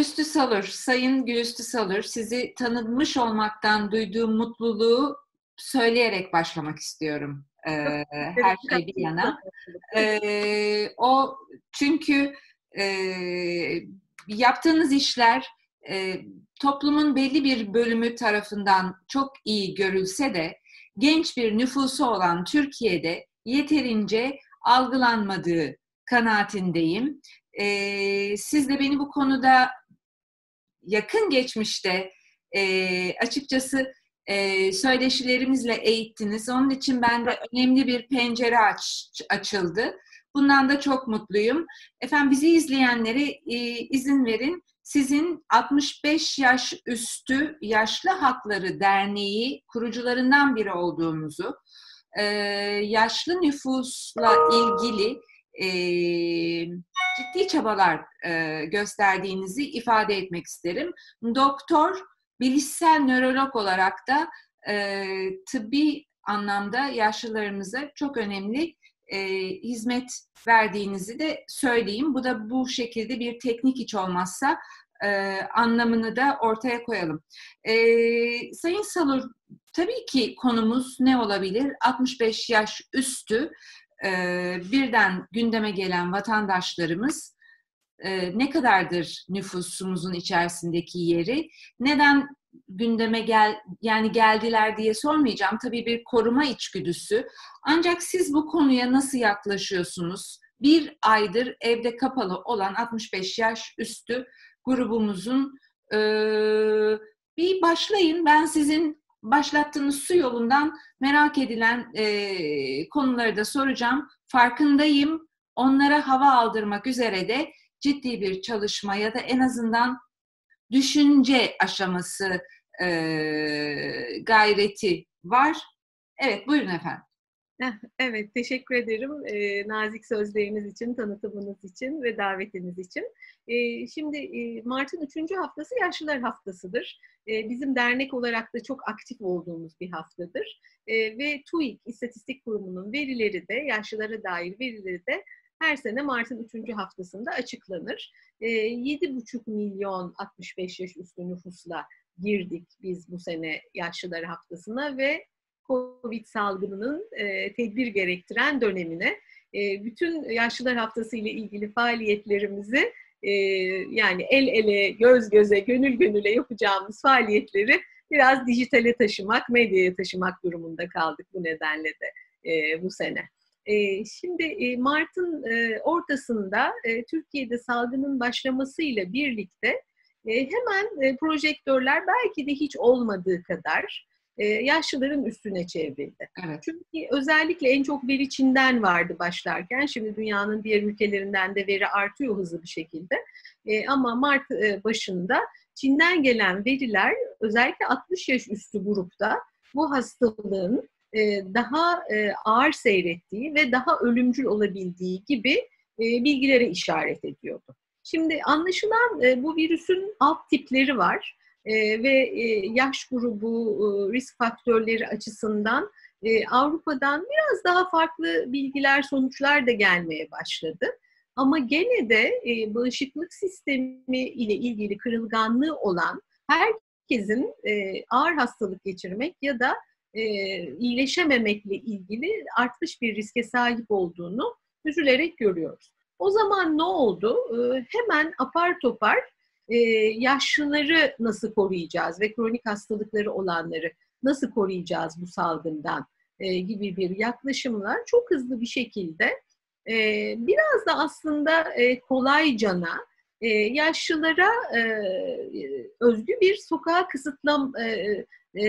Gülüstü Salur, Sayın Gülüstü Salur, sizi tanınmış olmaktan duyduğum mutluluğu söyleyerek başlamak istiyorum. Ee, her şey bir yana. Ee, o çünkü e, yaptığınız işler e, toplumun belli bir bölümü tarafından çok iyi görülse de genç bir nüfusu olan Türkiye'de yeterince algılanmadığı kanaatindeyim. E, siz de beni bu konuda yakın geçmişte e, açıkçası e, söyleşilerimizle eğittiniz. Onun için bende önemli bir pencere aç, açıldı. Bundan da çok mutluyum. Efendim bizi izleyenlere e, izin verin. Sizin 65 yaş üstü Yaşlı Hakları Derneği kurucularından biri olduğunuzu, e, yaşlı nüfusla ilgili e, ciddi çabalar e, gösterdiğinizi ifade etmek isterim. Doktor, bilişsel nörolog olarak da e, tıbbi anlamda yaşlılarımıza çok önemli e, hizmet verdiğinizi de söyleyeyim. Bu da bu şekilde bir teknik hiç olmazsa e, anlamını da ortaya koyalım. E, Sayın Salur, tabii ki konumuz ne olabilir? 65 yaş üstü e, birden gündeme gelen vatandaşlarımız e, ne kadardır nüfusumuzun içerisindeki yeri? Neden gündeme gel yani geldiler diye sormayacağım. Tabii bir koruma içgüdüsü. Ancak siz bu konuya nasıl yaklaşıyorsunuz? Bir aydır evde kapalı olan 65 yaş üstü grubumuzun e, bir başlayın. Ben sizin başlattığınız su yolundan merak edilen e, konuları da soracağım. Farkındayım. Onlara hava aldırmak üzere de ciddi bir çalışma ya da en azından düşünce aşaması e, gayreti var. Evet, buyurun efendim. Evet, teşekkür ederim e, nazik sözleriniz için, tanıtımınız için ve davetiniz için. E, şimdi e, Mart'ın üçüncü haftası Yaşlılar Haftasıdır. E, bizim dernek olarak da çok aktif olduğumuz bir haftadır. E, ve TÜİK İstatistik Kurumu'nun verileri de, yaşlılara dair verileri de her sene Mart'ın üçüncü haftasında açıklanır. E, 7,5 milyon 65 yaş üstü nüfusla girdik biz bu sene yaşlılar haftasına ve Covid salgınının e, tedbir gerektiren dönemine e, bütün yaşlılar haftası ile ilgili faaliyetlerimizi e, yani el ele, göz göze, gönül gönüle yapacağımız faaliyetleri biraz dijitale taşımak, medyaya taşımak durumunda kaldık bu nedenle de e, bu sene. E, şimdi e, Mart'ın e, ortasında e, Türkiye'de salgının başlamasıyla birlikte e, hemen e, projektörler belki de hiç olmadığı kadar e, yaşlıların üstüne çevrildi. Evet. Çünkü özellikle en çok veri Çin'den vardı başlarken. Şimdi dünyanın diğer ülkelerinden de veri artıyor hızlı bir şekilde. E, ama Mart e, başında Çin'den gelen veriler özellikle 60 yaş üstü grupta bu hastalığın e, daha e, ağır seyrettiği ve daha ölümcül olabildiği gibi e, bilgilere işaret ediyordu. Şimdi anlaşılan bu virüsün alt tipleri var ve yaş grubu risk faktörleri açısından Avrupa'dan biraz daha farklı bilgiler, sonuçlar da gelmeye başladı. Ama gene de bağışıklık sistemi ile ilgili kırılganlığı olan herkesin ağır hastalık geçirmek ya da e, iyileşememekle ilgili artmış bir riske sahip olduğunu üzülerek görüyoruz. O zaman ne oldu? E, hemen apar topar e, yaşlıları nasıl koruyacağız ve kronik hastalıkları olanları nasıl koruyacağız bu salgından e, gibi bir yaklaşımla çok hızlı bir şekilde e, biraz da aslında e, kolaycana e, yaşlılara özgü bir sokağa kısıtlam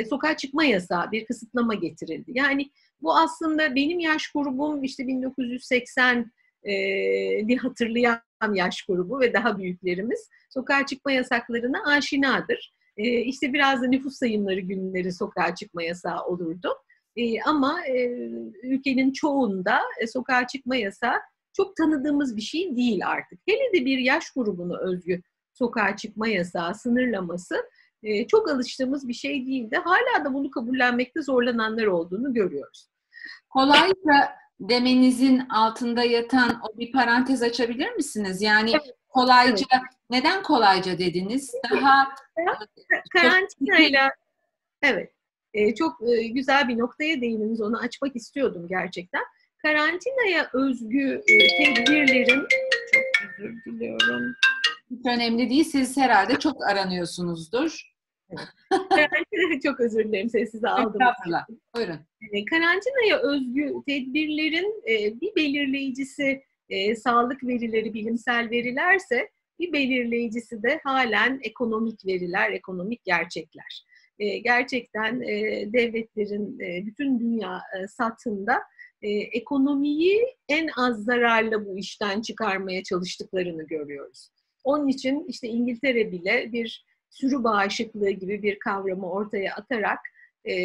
sokağa çıkma yasağı, bir kısıtlama getirildi. Yani bu aslında benim yaş grubum işte 1980 e, hatırlayan yaş grubu ve daha büyüklerimiz sokağa çıkma yasaklarına aşinadır. E, işte biraz da nüfus sayımları günleri sokağa çıkma yasağı olurdu. E, ama e, ülkenin çoğunda e, sokağa çıkma yasağı çok tanıdığımız bir şey değil artık. Hele de bir yaş grubunu özgü sokağa çıkma yasağı, sınırlaması e, çok alıştığımız bir şey değildi. Hala da bunu kabullenmekte zorlananlar olduğunu görüyoruz. Kolayca demenizin altında yatan o bir parantez açabilir misiniz? Yani kolayca evet. neden kolayca dediniz? Daha karantinayla evet e, çok e, güzel bir noktaya değindiniz. Onu açmak istiyordum gerçekten. Karantinaya özgü e, tedbirlerin çok özür diliyorum. Hiç önemli değil. Siz herhalde çok aranıyorsunuzdur. Çok özür dilerim sessize aldım. Buyurun. E, karantinaya özgü tedbirlerin e, bir belirleyicisi e, sağlık verileri, bilimsel verilerse bir belirleyicisi de halen ekonomik veriler, ekonomik gerçekler. E, gerçekten devletlerin bütün dünya satında ekonomiyi en az zararla bu işten çıkarmaya çalıştıklarını görüyoruz. Onun için işte İngiltere bile bir sürü bağışıklığı gibi bir kavramı ortaya atarak e,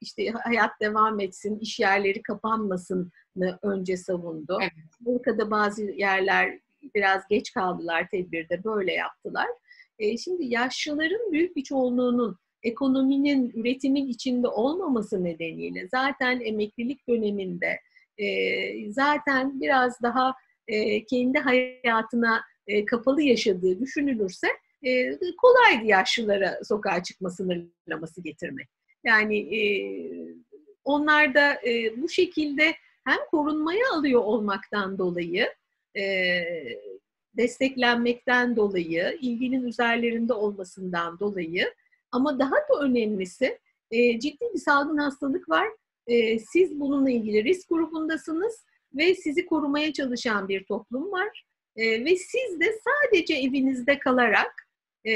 işte hayat devam etsin, iş yerleri kapanmasın önce savundu. Evet. Amerika'da bazı yerler biraz geç kaldılar tedbirde böyle yaptılar. E, şimdi yaşlıların büyük bir çoğunluğunun ekonominin, üretimin içinde olmaması nedeniyle zaten emeklilik döneminde e, zaten biraz daha e, kendi hayatına e, kapalı yaşadığı düşünülürse e, kolaydı yaşlılara sokağa çıkma sınırlaması getirmek. Yani e, onlar da e, bu şekilde hem korunmaya alıyor olmaktan dolayı, e, desteklenmekten dolayı, ilginin üzerlerinde olmasından dolayı ama daha da önemlisi e, ciddi bir salgın hastalık var. E, siz bununla ilgili risk grubundasınız ve sizi korumaya çalışan bir toplum var. E, ve siz de sadece evinizde kalarak e,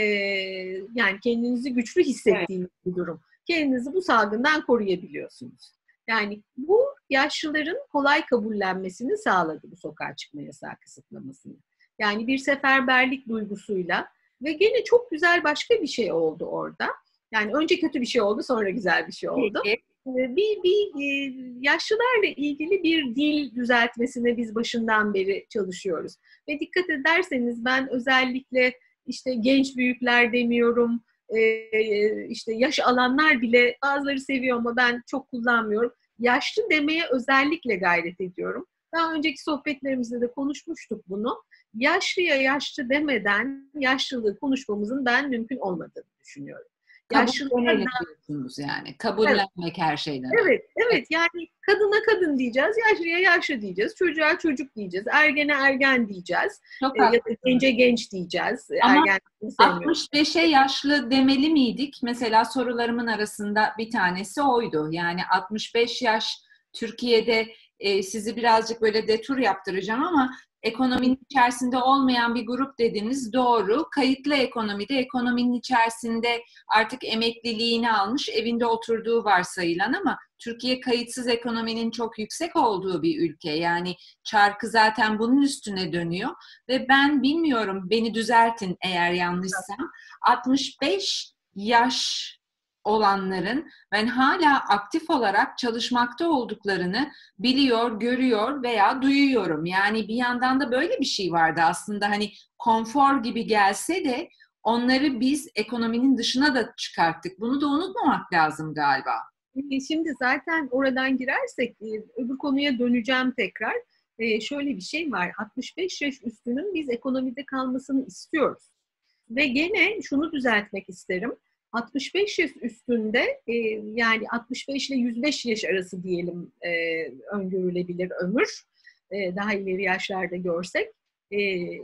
yani kendinizi güçlü hissettiğiniz evet. bir durum. Kendinizi bu salgından koruyabiliyorsunuz. Yani bu yaşlıların kolay kabullenmesini sağladı bu sokağa çıkma yasağı kısıtlamasını. Yani bir seferberlik duygusuyla ve gene çok güzel başka bir şey oldu orada. Yani önce kötü bir şey oldu sonra güzel bir şey oldu. Peki. Bir, bir e, yaşlılarla ilgili bir dil düzeltmesine biz başından beri çalışıyoruz. Ve dikkat ederseniz ben özellikle işte genç büyükler demiyorum, e, işte yaş alanlar bile bazıları seviyor ama ben çok kullanmıyorum. Yaşlı demeye özellikle gayret ediyorum. Daha önceki sohbetlerimizde de konuşmuştuk bunu. Yaşlıya yaşlı demeden yaşlılığı konuşmamızın ben mümkün olmadığını düşünüyorum. Kabullenelim diyorsunuz yani. Kabullenmek evet. her şeyden. Evet, evet. Yani kadına kadın diyeceğiz, yaşlıya yaşlı diyeceğiz, çocuğa çocuk diyeceğiz, ergene ergen diyeceğiz. Çok e, ya da gence genç diyeceğiz. Ama 65'e yaşlı demeli miydik? Mesela sorularımın arasında bir tanesi oydu. Yani 65 yaş Türkiye'de e, sizi birazcık böyle detur yaptıracağım ama ekonominin içerisinde olmayan bir grup dediniz doğru. Kayıtlı ekonomide ekonominin içerisinde artık emekliliğini almış, evinde oturduğu varsayılan ama Türkiye kayıtsız ekonominin çok yüksek olduğu bir ülke. Yani çarkı zaten bunun üstüne dönüyor ve ben bilmiyorum beni düzeltin eğer yanlışsam 65 yaş olanların ben hala aktif olarak çalışmakta olduklarını biliyor, görüyor veya duyuyorum. Yani bir yandan da böyle bir şey vardı aslında hani konfor gibi gelse de onları biz ekonominin dışına da çıkarttık. Bunu da unutmamak lazım galiba. Şimdi zaten oradan girersek e, öbür konuya döneceğim tekrar. E, şöyle bir şey var. 65 yaş üstünün biz ekonomide kalmasını istiyoruz. Ve gene şunu düzeltmek isterim 65 yaş üstünde e, yani 65 ile 105 yaş arası diyelim e, öngörülebilir ömür. E, daha ileri yaşlarda görsek. E,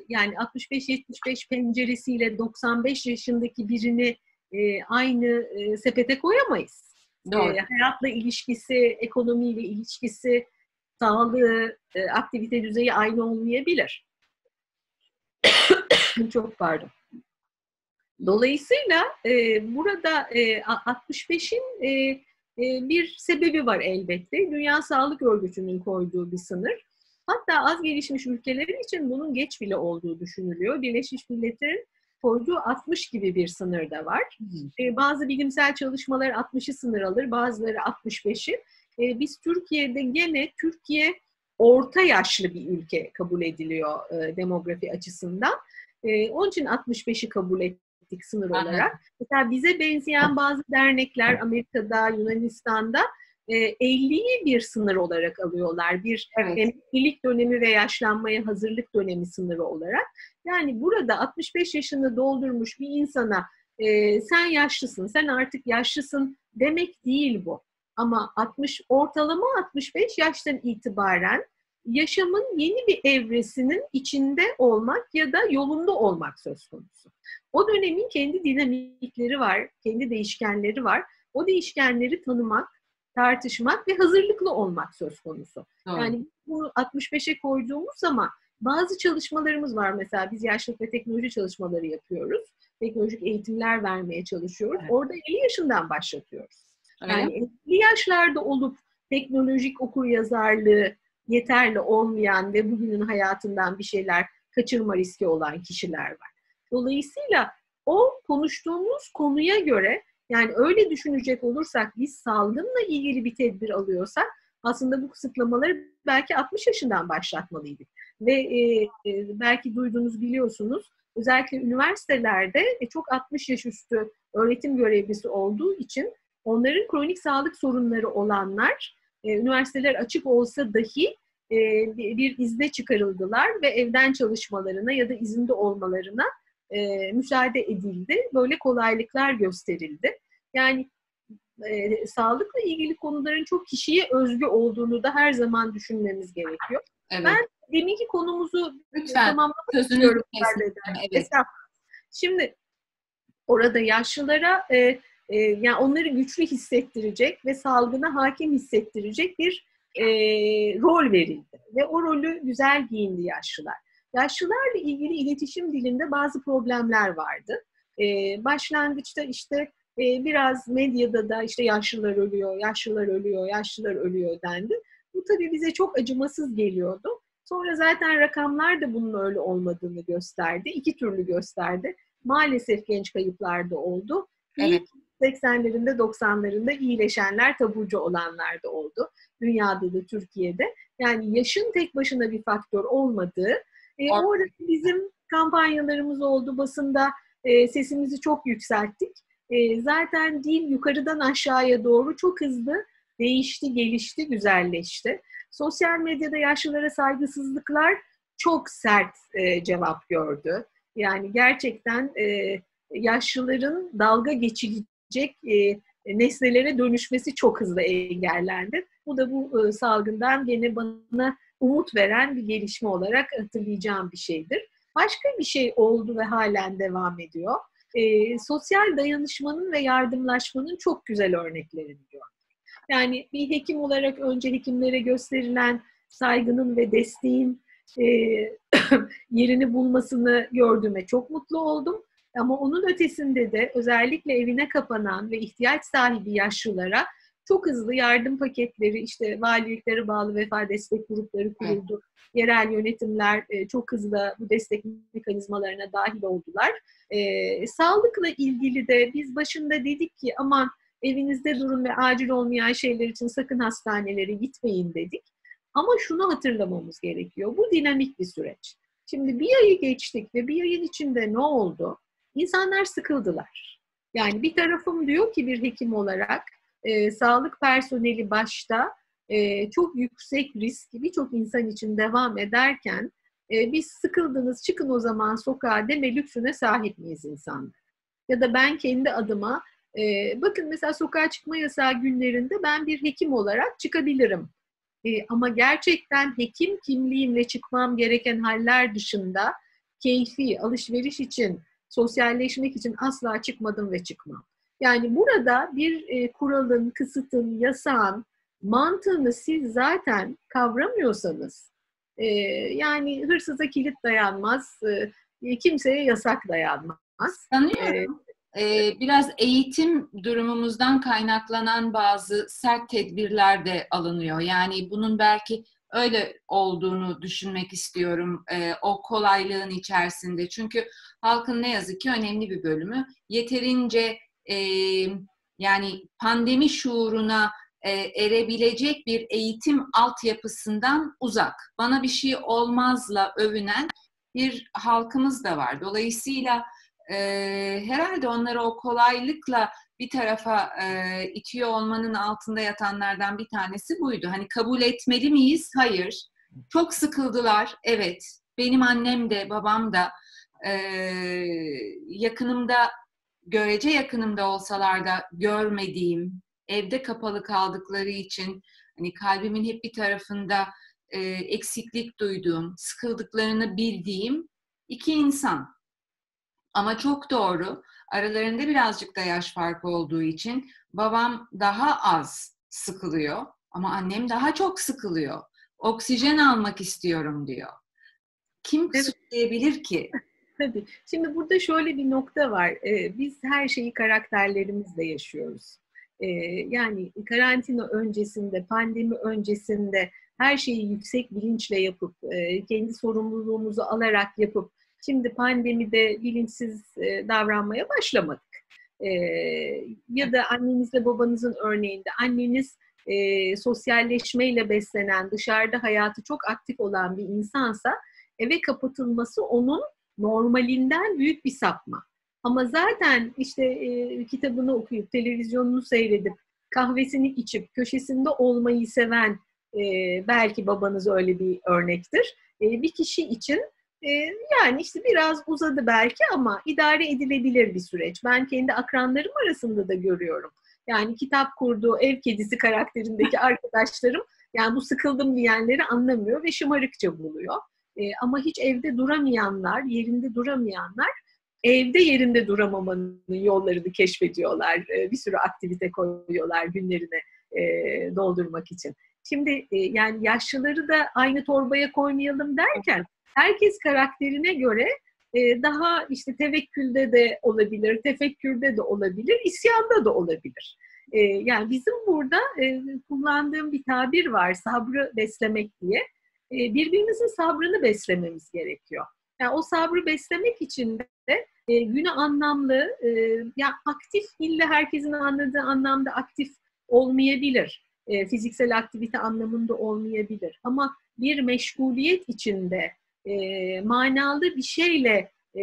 yani 65-75 penceresiyle 95 yaşındaki birini e, aynı e, sepete koyamayız. E, Doğru. E, hayatla ilişkisi, ekonomiyle ilişkisi, sağlığı, e, aktivite düzeyi aynı olmayabilir. Çok pardon. Dolayısıyla e, burada e, 65'in e, e, bir sebebi var elbette. Dünya Sağlık Örgütü'nün koyduğu bir sınır. Hatta az gelişmiş ülkeler için bunun geç bile olduğu düşünülüyor. Birleşmiş Milletler'in koyduğu 60 gibi bir sınır da var. E, bazı bilimsel çalışmalar 60'ı sınır alır, bazıları 65'i. E, biz Türkiye'de gene Türkiye orta yaşlı bir ülke kabul ediliyor e, demografi açısından. E, onun için 65'i kabul et, ettik sınır olarak. Mesela bize benzeyen bazı dernekler Amerika'da, Yunanistan'da e, 50'yi bir sınır olarak alıyorlar. Bir evet. emeklilik dönemi ve yaşlanmaya hazırlık dönemi sınırı olarak. Yani burada 65 yaşını doldurmuş bir insana e, sen yaşlısın, sen artık yaşlısın demek değil bu. Ama 60 ortalama 65 yaştan itibaren yaşamın yeni bir evresinin içinde olmak ya da yolunda olmak söz konusu. O dönemin kendi dinamikleri var, kendi değişkenleri var. O değişkenleri tanımak, tartışmak ve hazırlıklı olmak söz konusu. Evet. Yani bunu 65'e koyduğumuz zaman bazı çalışmalarımız var mesela biz yaşlılık ve teknoloji çalışmaları yapıyoruz. Teknolojik eğitimler vermeye çalışıyoruz. Evet. Orada 50 yaşından başlatıyoruz. Evet. Yani 50 yaşlarda olup teknolojik okur yazarlığı yeterli olmayan ve bugünün hayatından bir şeyler kaçırma riski olan kişiler var. Dolayısıyla o konuştuğumuz konuya göre yani öyle düşünecek olursak biz salgınla ilgili bir tedbir alıyorsak aslında bu kısıtlamaları belki 60 yaşından başlatmalıydık. Ve e, e, belki duydunuz biliyorsunuz özellikle üniversitelerde e, çok 60 yaş üstü öğretim görevlisi olduğu için onların kronik sağlık sorunları olanlar e, üniversiteler açık olsa dahi e, bir izne çıkarıldılar ve evden çalışmalarına ya da izinde olmalarına e, müsaade edildi. Böyle kolaylıklar gösterildi. Yani e, sağlıkla ilgili konuların çok kişiye özgü olduğunu da her zaman düşünmemiz gerekiyor. Evet. Ben deminki konumuzu Lütfen. tamamlamak istiyorum. Evet. Şimdi orada yaşlılara e, e, yani onları güçlü hissettirecek ve salgına hakim hissettirecek bir e, rol verildi. Ve o rolü güzel giyindi yaşlılar. Yaşlılarla ilgili iletişim dilinde bazı problemler vardı. E, başlangıçta işte e, biraz medyada da işte yaşlılar ölüyor, yaşlılar ölüyor, yaşlılar ölüyor dendi. Bu tabii bize çok acımasız geliyordu. Sonra zaten rakamlar da bunun öyle olmadığını gösterdi. İki türlü gösterdi. Maalesef genç kayıplar da oldu. Evet. 80'lerinde 90'larında iyileşenler taburcu olanlar da oldu. Dünyada da Türkiye'de. Yani yaşın tek başına bir faktör olmadığı. E, orada bizim kampanyalarımız oldu. Basında e, sesimizi çok yükselttik. E, zaten dil yukarıdan aşağıya doğru çok hızlı değişti, gelişti, güzelleşti. Sosyal medyada yaşlılara saygısızlıklar çok sert e, cevap gördü. Yani gerçekten e, yaşlıların dalga geçilecek e, nesnelere dönüşmesi çok hızlı engellendi. Bu da bu e, salgından gene bana umut veren bir gelişme olarak hatırlayacağım bir şeydir. Başka bir şey oldu ve halen devam ediyor. E, sosyal dayanışmanın ve yardımlaşmanın çok güzel örneklerini gördüm. Yani bir hekim olarak önce hekimlere gösterilen saygının ve desteğin e, yerini bulmasını gördüğüme çok mutlu oldum. Ama onun ötesinde de özellikle evine kapanan ve ihtiyaç sahibi yaşlılara çok hızlı yardım paketleri, işte valiliklere bağlı vefa destek grupları kuruldu. Evet. Yerel yönetimler e, çok hızlı bu destek mekanizmalarına dahil oldular. E, sağlıkla ilgili de biz başında dedik ki aman evinizde durun ve acil olmayan şeyler için sakın hastanelere gitmeyin dedik. Ama şunu hatırlamamız gerekiyor. Bu dinamik bir süreç. Şimdi bir ayı geçtik ve bir ayın içinde ne oldu? İnsanlar sıkıldılar. Yani bir tarafım diyor ki bir hekim olarak e, sağlık personeli başta e, çok yüksek risk birçok insan için devam ederken e, biz sıkıldınız çıkın o zaman sokağa deme lüksüne sahip miyiz insanlar? Ya da ben kendi adıma e, bakın mesela sokağa çıkma yasağı günlerinde ben bir hekim olarak çıkabilirim. E, ama gerçekten hekim kimliğimle çıkmam gereken haller dışında keyfi, alışveriş için, sosyalleşmek için asla çıkmadım ve çıkmam. Yani burada bir e, kuralın, kısıtın, yasağın mantığını siz zaten kavramıyorsanız, e, yani hırsıza kilit dayanmaz, e, kimseye yasak dayanmaz. Sanıyorum. Ee, biraz eğitim durumumuzdan kaynaklanan bazı sert tedbirler de alınıyor. Yani bunun belki öyle olduğunu düşünmek istiyorum e, o kolaylığın içerisinde. Çünkü halkın ne yazık ki önemli bir bölümü yeterince e, yani pandemi şuuruna e, erebilecek bir eğitim altyapısından uzak. Bana bir şey olmazla övünen bir halkımız da var. Dolayısıyla e, herhalde onlara o kolaylıkla bir tarafa e, itiyor olmanın altında yatanlardan bir tanesi buydu. Hani kabul etmeli miyiz? Hayır. Çok sıkıldılar. Evet. Benim annem de babam da e, yakınımda görece yakınımda olsalar da görmediğim, evde kapalı kaldıkları için hani kalbimin hep bir tarafında e, eksiklik duyduğum, sıkıldıklarını bildiğim iki insan. Ama çok doğru. Aralarında birazcık da yaş farkı olduğu için babam daha az sıkılıyor ama annem daha çok sıkılıyor. Oksijen almak istiyorum diyor. Kim evet. söyleyebilir ki? Tabii. Şimdi burada şöyle bir nokta var. Ee, biz her şeyi karakterlerimizle yaşıyoruz. Ee, yani karantina öncesinde, pandemi öncesinde her şeyi yüksek bilinçle yapıp, e, kendi sorumluluğumuzu alarak yapıp, şimdi pandemide bilinçsiz e, davranmaya başlamadık. Ee, ya da annenizle babanızın örneğinde anneniz e, sosyalleşmeyle beslenen, dışarıda hayatı çok aktif olan bir insansa eve kapatılması onun normalinden büyük bir sapma. Ama zaten işte e, kitabını okuyup, televizyonunu seyredip, kahvesini içip, köşesinde olmayı seven e, belki babanız öyle bir örnektir. E, bir kişi için e, yani işte biraz uzadı belki ama idare edilebilir bir süreç. Ben kendi akranlarım arasında da görüyorum. Yani kitap kurduğu ev kedisi karakterindeki arkadaşlarım yani bu sıkıldım diyenleri anlamıyor ve şımarıkça buluyor. E, ama hiç evde duramayanlar, yerinde duramayanlar evde yerinde duramamanın yollarını keşfediyorlar. E, bir sürü aktivite koyuyorlar günlerine e, doldurmak için. Şimdi e, yani yaşlıları da aynı torbaya koymayalım derken herkes karakterine göre e, daha işte tevekkülde de olabilir, tefekkürde de olabilir, isyanda da olabilir. E, yani bizim burada e, kullandığım bir tabir var, sabrı beslemek diye. Birbirimizin sabrını beslememiz gerekiyor. Yani o sabrı beslemek için de e, günü anlamlı, e, ya aktif ille herkesin anladığı anlamda aktif olmayabilir. Fiziksel aktivite anlamında olmayabilir. Ama bir meşguliyet içinde e, manalı bir şeyle e,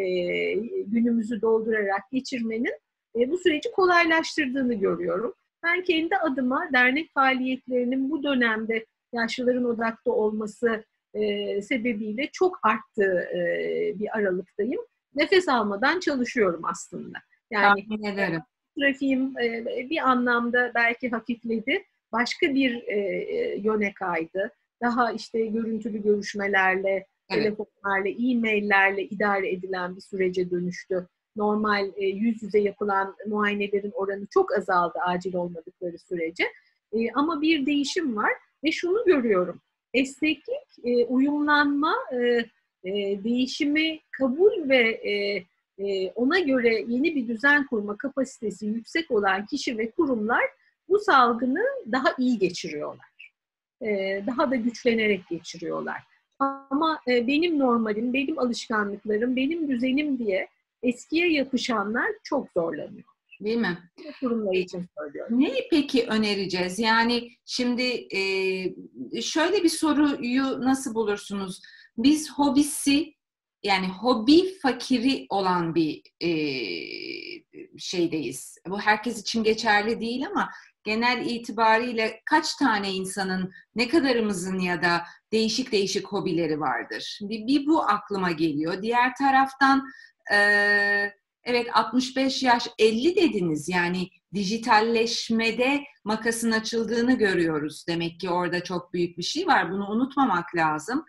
günümüzü doldurarak geçirmenin e, bu süreci kolaylaştırdığını görüyorum. Ben kendi adıma dernek faaliyetlerinin bu dönemde yaşlıların odakta olması e, sebebiyle çok arttığı e, bir aralıktayım. Nefes almadan çalışıyorum aslında. Yani ederim. trafiğim e, bir anlamda belki hafifledi. Başka bir e, yöne kaydı. Daha işte görüntülü görüşmelerle, telefonlarla, e-maillerle idare edilen bir sürece dönüştü. Normal e, yüz yüze yapılan muayenelerin oranı çok azaldı acil olmadıkları sürece. E, ama bir değişim var ve şunu görüyorum. Esneklik, e, uyumlanma, e, e, değişimi kabul ve e, e, ona göre yeni bir düzen kurma kapasitesi yüksek olan kişi ve kurumlar bu salgını daha iyi geçiriyorlar. E, daha da güçlenerek geçiriyorlar. Ama e, benim normalim, benim alışkanlıklarım, benim düzenim diye eskiye yapışanlar çok zorlanıyor. Değil mi? Kurumlar için söylüyorum. Neyi peki önereceğiz? Yani şimdi e, şöyle bir soruyu nasıl bulursunuz? Biz hobisi yani hobi fakiri olan bir e, şeydeyiz. Bu herkes için geçerli değil ama genel itibariyle kaç tane insanın, ne kadarımızın ya da değişik değişik hobileri vardır? Bir, bir bu aklıma geliyor. Diğer taraftan e, evet 65 yaş 50 dediniz yani dijitalleşmede makasın açıldığını görüyoruz. Demek ki orada çok büyük bir şey var. Bunu unutmamak lazım.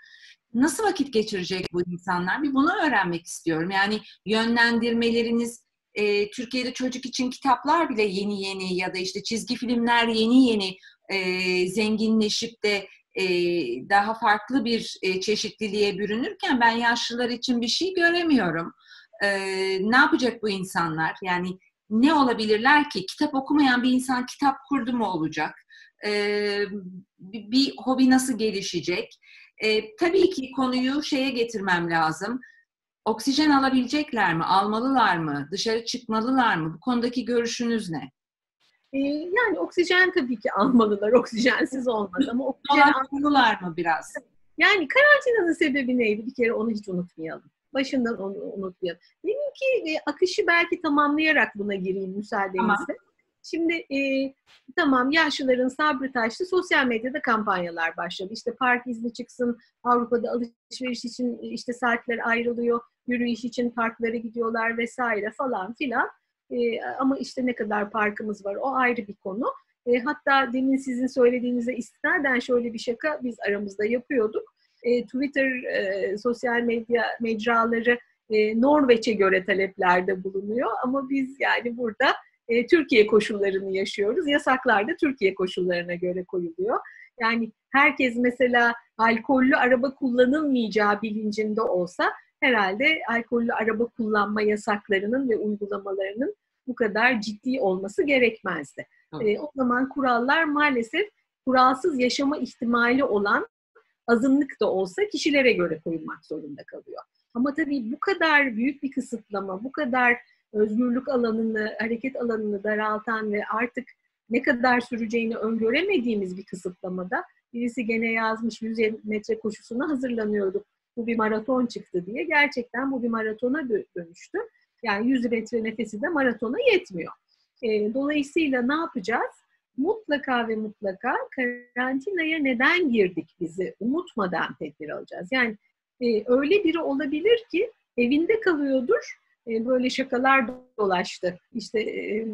Nasıl vakit geçirecek bu insanlar? Bir bunu öğrenmek istiyorum. Yani yönlendirmeleriniz e, Türkiye'de çocuk için kitaplar bile yeni yeni ya da işte çizgi filmler yeni yeni e, zenginleşip de e, daha farklı bir e, çeşitliliğe bürünürken ben yaşlılar için bir şey göremiyorum. E, ne yapacak bu insanlar? Yani ne olabilirler ki? Kitap okumayan bir insan kitap kurdu mu olacak? E, bir, hobi nasıl gelişecek? E, tabii ki konuyu şeye getirmem lazım. Oksijen alabilecekler mi? Almalılar mı? Dışarı çıkmalılar mı? Bu konudaki görüşünüz ne? Ee, yani oksijen tabii ki almalılar. Oksijensiz olmaz ama oksijen almalılar mı biraz? Yani karantinanın sebebi neydi? Bir kere onu hiç unutmayalım. Başından onu unutmayalım. Benimki e, akışı belki tamamlayarak buna gireyim müsaadenizle. Tamam. Şimdi e, tamam yaşlıların sabrı taştı. Sosyal medyada kampanyalar başladı. İşte park izni çıksın, Avrupa'da alışveriş için işte saatler ayrılıyor, yürüyüş için parklara gidiyorlar vesaire falan filan. E, ama işte ne kadar parkımız var o ayrı bir konu. E, hatta demin sizin söylediğinize istinaden şöyle bir şaka biz aramızda yapıyorduk. E, Twitter, e, sosyal medya mecraları e, Norveç'e göre taleplerde bulunuyor ama biz yani burada e, Türkiye koşullarını yaşıyoruz. Yasaklar da Türkiye koşullarına göre koyuluyor. Yani herkes mesela alkollü araba kullanılmayacağı bilincinde olsa herhalde alkollü araba kullanma yasaklarının ve uygulamalarının bu kadar ciddi olması gerekmezdi. E, o zaman kurallar maalesef kuralsız yaşama ihtimali olan azınlık da olsa kişilere göre koyulmak zorunda kalıyor. Ama tabii bu kadar büyük bir kısıtlama, bu kadar özgürlük alanını, hareket alanını daraltan ve artık ne kadar süreceğini öngöremediğimiz bir kısıtlamada birisi gene yazmış 100 metre koşusuna hazırlanıyorduk. Bu bir maraton çıktı diye. Gerçekten bu bir maratona dönüştü. Yani 100 metre nefesi de maratona yetmiyor. E, dolayısıyla ne yapacağız? Mutlaka ve mutlaka karantinaya neden girdik bizi unutmadan tedbir alacağız. Yani e, öyle biri olabilir ki evinde kalıyordur, böyle şakalar dolaştı. İşte e,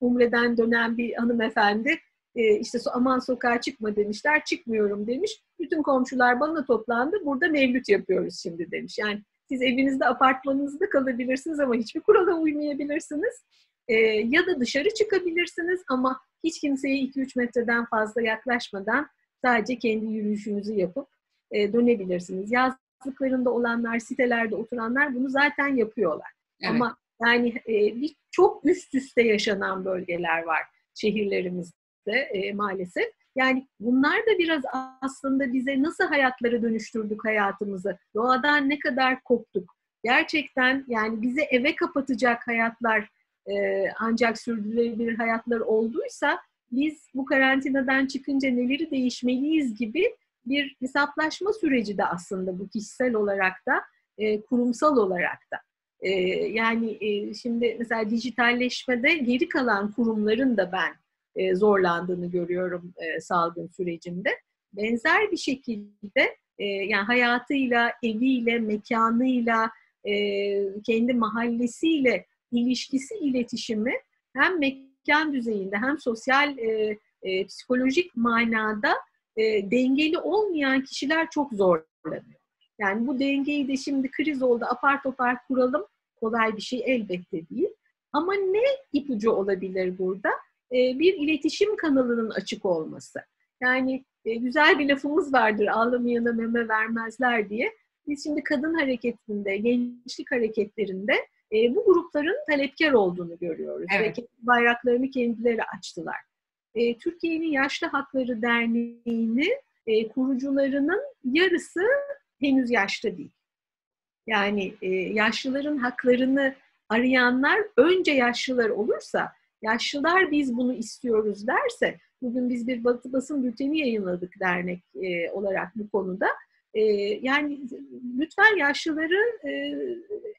Umre'den dönen bir hanımefendi e, işte aman sokağa çıkma demişler, çıkmıyorum demiş. Bütün komşular bana toplandı, burada mevlüt yapıyoruz şimdi demiş. Yani siz evinizde, apartmanınızda kalabilirsiniz ama hiçbir kurala uymayabilirsiniz. E, ya da dışarı çıkabilirsiniz ama hiç kimseye 2-3 metreden fazla yaklaşmadan sadece kendi yürüyüşünüzü yapıp e, dönebilirsiniz. Yazlıklarında olanlar, sitelerde oturanlar bunu zaten yapıyorlar. Evet. Ama yani e, bir çok üst üste yaşanan bölgeler var şehirlerimizde e, maalesef. Yani bunlar da biraz aslında bize nasıl hayatları dönüştürdük hayatımızı, doğadan ne kadar koptuk. Gerçekten yani bize eve kapatacak hayatlar e, ancak sürdürülebilir hayatlar olduysa biz bu karantinadan çıkınca neleri değişmeliyiz gibi bir hesaplaşma süreci de aslında bu kişisel olarak da e, kurumsal olarak da. E, yani e, şimdi mesela dijitalleşmede geri kalan kurumların da ben e, zorlandığını görüyorum e, salgın sürecinde. Benzer bir şekilde e, yani hayatıyla, eviyle, mekanıyla, e, kendi mahallesiyle ilişkisi, iletişimi hem mekan düzeyinde hem sosyal e, e, psikolojik manada e, dengeli olmayan kişiler çok zorlanıyor. Yani bu dengeyi de şimdi kriz oldu apar topar kuralım kolay bir şey elbette değil. Ama ne ipucu olabilir burada? E, bir iletişim kanalının açık olması. Yani e, güzel bir lafımız vardır ağlamayana meme vermezler diye. Biz şimdi kadın hareketinde, gençlik hareketlerinde e, bu grupların talepkar olduğunu görüyoruz. Evet. Ve bayraklarını kendileri açtılar. E, Türkiye'nin Yaşlı Hakları Derneği'ni e, kurucularının yarısı henüz yaşlı değil. Yani e, yaşlıların haklarını arayanlar önce yaşlılar olursa, yaşlılar biz bunu istiyoruz derse, bugün biz bir basın bülteni yayınladık dernek e, olarak bu konuda. E, yani lütfen yaşlıları e,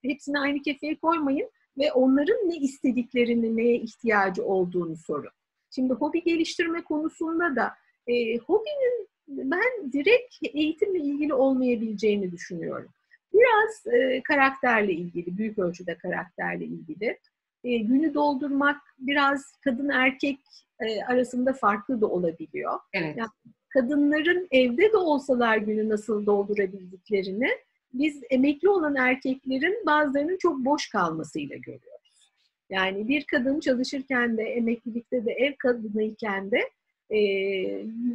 hepsini aynı kefeye koymayın ve onların ne istediklerini, neye ihtiyacı olduğunu sorun. Şimdi hobi geliştirme konusunda da e, hobinin ben direkt eğitimle ilgili olmayabileceğini düşünüyorum. Biraz e, karakterle ilgili, büyük ölçüde karakterle ilgili. E, günü doldurmak biraz kadın erkek e, arasında farklı da olabiliyor. Evet. Yani kadınların evde de olsalar günü nasıl doldurabildiklerini biz emekli olan erkeklerin bazılarının çok boş kalmasıyla görüyoruz. Yani bir kadın çalışırken de, emeklilikte de, ev kadınıyken de e,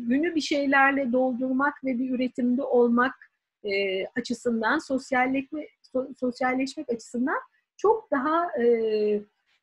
günü bir şeylerle doldurmak ve bir üretimde olmak e, açısından, sosyalleşme, so, sosyalleşmek açısından çok daha e,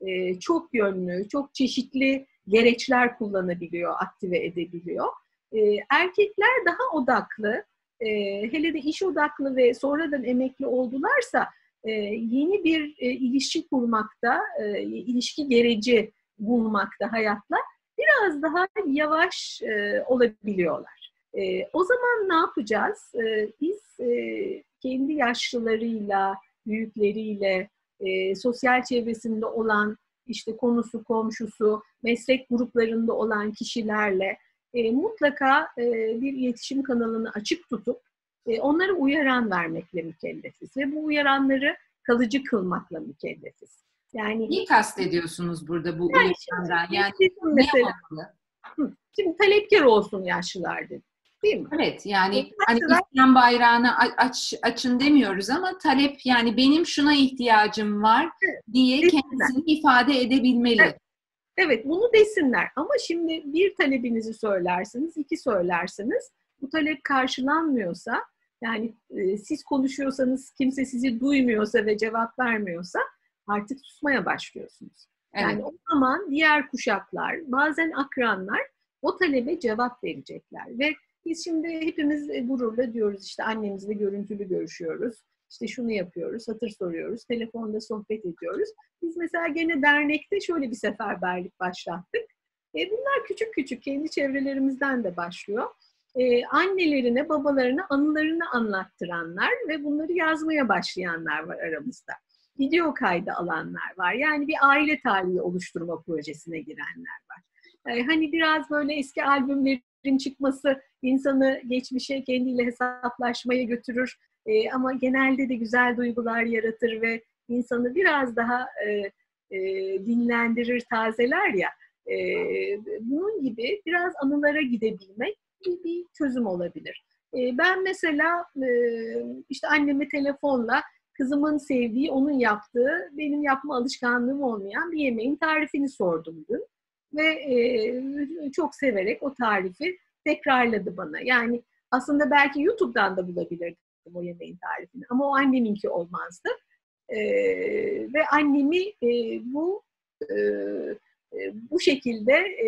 e, çok yönlü, çok çeşitli gereçler kullanabiliyor, aktive edebiliyor. E, erkekler daha odaklı, e, hele de iş odaklı ve sonradan emekli oldularsa e, yeni bir e, ilişki kurmakta, e, ilişki gereci bulmakta hayatla biraz daha yavaş e, olabiliyorlar. E, o zaman ne yapacağız? E, biz e, kendi yaşlılarıyla, büyükleriyle, e, sosyal çevresinde olan işte konusu, komşusu, meslek gruplarında olan kişilerle e, mutlaka e, bir iletişim kanalını açık tutup e, onlara uyaran vermekle mükellefiz ve bu uyaranları kalıcı kılmakla mükellefiz. Yani Neyi kastediyorsunuz burada bu yani uyarandan? Yani mesela, Şimdi talepkar olsun yaşlılar dedi. Değil mi? Evet yani e, hani İslam bayrağını aç, açın demiyoruz ama talep yani benim şuna ihtiyacım var diye kendisini ifade edebilmeli. Evet. Evet bunu desinler ama şimdi bir talebinizi söylersiniz, iki söylersiniz. Bu talep karşılanmıyorsa yani e, siz konuşuyorsanız kimse sizi duymuyorsa ve cevap vermiyorsa artık susmaya başlıyorsunuz. Evet. Yani o zaman diğer kuşaklar, bazen akranlar o talebe cevap verecekler ve biz şimdi hepimiz gururla diyoruz işte annemizle görüntülü görüşüyoruz. İşte şunu yapıyoruz, hatır soruyoruz, telefonda sohbet ediyoruz. Biz mesela gene dernekte şöyle bir seferberlik başlattık. E bunlar küçük küçük kendi çevrelerimizden de başlıyor. E, annelerine, babalarına anılarını anlattıranlar ve bunları yazmaya başlayanlar var aramızda. Video kaydı alanlar var. Yani bir aile tarihi oluşturma projesine girenler var. E, hani biraz böyle eski albümlerin çıkması insanı geçmişe kendiyle hesaplaşmaya götürür. E, ama genelde de güzel duygular yaratır ve insanı biraz daha e, e, dinlendirir, tazeler ya. E, bunun gibi biraz anılara gidebilmek bir, bir çözüm olabilir. E, ben mesela e, işte anneme telefonla kızımın sevdiği, onun yaptığı, benim yapma alışkanlığım olmayan bir yemeğin tarifini sordum dün. Ve e, çok severek o tarifi tekrarladı bana. Yani aslında belki YouTube'dan da bulabilirdim o yemeğin tarifini ama o anneminki olmazdı. E, ve annemi e, bu e, e, bu şekilde e,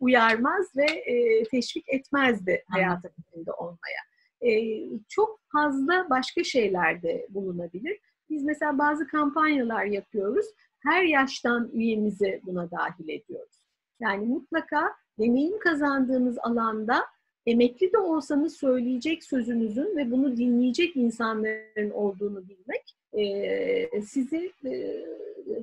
uyarmaz ve e, teşvik etmezdi hayatın içinde olmaya. E, çok fazla başka şeylerde bulunabilir. Biz mesela bazı kampanyalar yapıyoruz. Her yaştan üyemizi buna dahil ediyoruz. Yani mutlaka deneyim kazandığınız alanda emekli de olsanız söyleyecek sözünüzün ve bunu dinleyecek insanların olduğunu bilmek e, sizi e,